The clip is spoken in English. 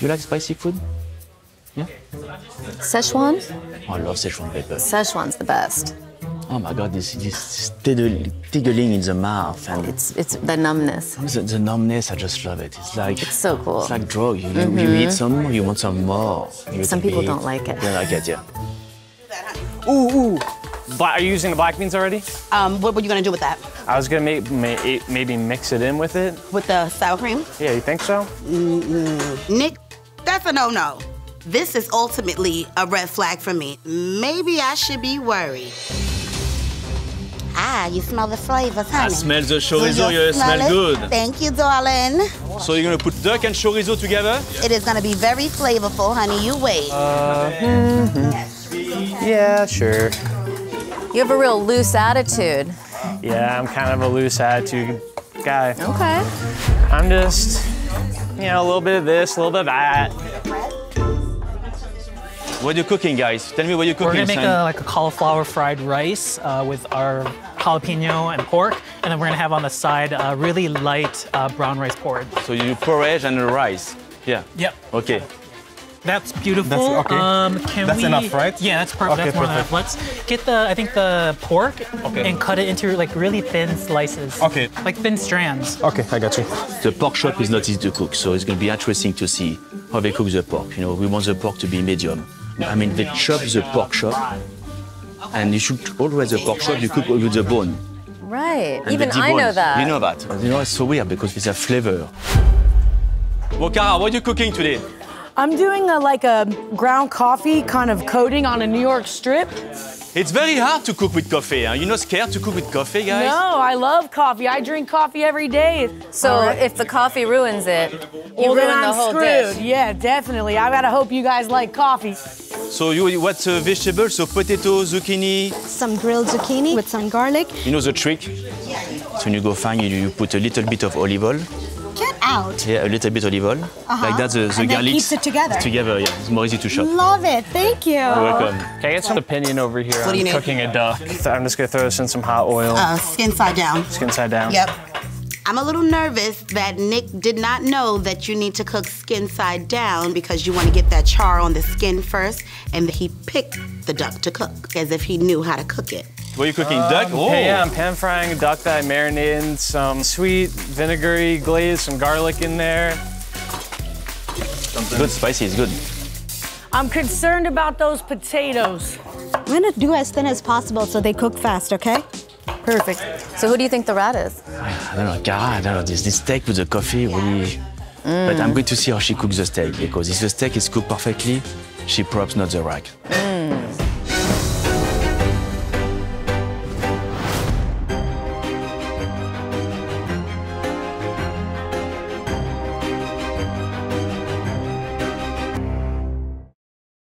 You like spicy food? Yeah? Szechuan? Oh, I love Szechuan pepper. Szechuan's the best. Oh my god, this this tiddle- tickling in the mouth and It's it's the numbness. the, the numbness. I just love it. It's like It's so cool. It's like drug. You, you, you eat some you want some more. You Some people big. don't like it. They like it, yeah. Ooh, ooh. Bla- are you using the black beans already? Um, what were you gonna do with that? I was gonna make, may, maybe mix it in with it. With the sour cream? Yeah, you think so? Nick, that's a no-no. This is ultimately a red flag for me. Maybe I should be worried. Ah, you smell the flavors, honey. I smell the Do chorizo, you smell it? good. Thank you, darling. So you're gonna put duck and chorizo together? It is gonna be very flavorful, honey. You wait. Uh, hmm, hmm. Yeah, sure. You have a real loose attitude. Yeah, I'm kind of a loose attitude guy. Okay. I'm just, you know, a little bit of this, a little bit of that. What are you cooking, guys? Tell me what you're cooking. We're cooking. gonna make son. a, like a cauliflower fried rice uh, with our jalapeno and pork, and then we're gonna have on the side uh, really light uh, brown rice porridge. So you do porridge and rice. Yeah. Yep, Okay. that's beautiful. That's okay. Um, can That's we, enough, right? Yeah, that's perfect. Okay, that's more perfect. than enough. Let's get the, I think the pork and cut it into like really thin slices. Okay. Like thin strands. Okay, I got you. The pork chop is not easy to cook, so it's going to be interesting to see how they cook the pork. You know, we want the pork to be medium. I mean, they chop the pork chop, and you should always the pork chop you cook with the bone. Right. and Even the I know that. You know that. You know, it's so weird because it's a flavor. Bokara, what are you cooking today? I'm doing a like a ground coffee kind of coating on a New York strip. It's very hard to cook with coffee. Huh? You're not scared to cook with coffee, guys? No, I love coffee. I drink coffee every day. So All right. if the coffee ruins it, you well, then ruin I'm the whole screwed. dish. Yeah, definitely. I gotta hope you guys like coffee. So you what uh, vegetables? So potato, zucchini. some grilled zucchini with some garlic. You know the trick? So when you go find, you, you put a little bit of olive oil. Get out. Yeah, a little bit of olive oil. Uh -huh. Like that, the, the. And that garlic keeps it together. Together, yeah. It's more easy to chop. Love it. Thank you. You're welcome. Can I get some opinion over here What on do you need? cooking a duck? I'm just gonna throw this in some hot oil. Uh, skin side down. Skin side down. Yep. I'm a little nervous that Nick did not know that you need to cook skin side down because you want to get that char on the skin first, and he picked the duck to cook as if he knew how to cook it. What are you cooking? Duck? Um, oh! Yeah, I'm pan frying a duck that I marinated in some sweet, vinegary glaze, some garlic in there. Good, spicy, it's good. I'm concerned about those potatoes. I'm gonna do as thin as possible so they cook fast, okay? Perfect. So who do you think the rat is? I don't know, Cara, I don't know, this, this steak with the coffee really. But I'm mm. going to see how she cooks the steak because if the steak is cooked perfectly, she props not the rack. Mm.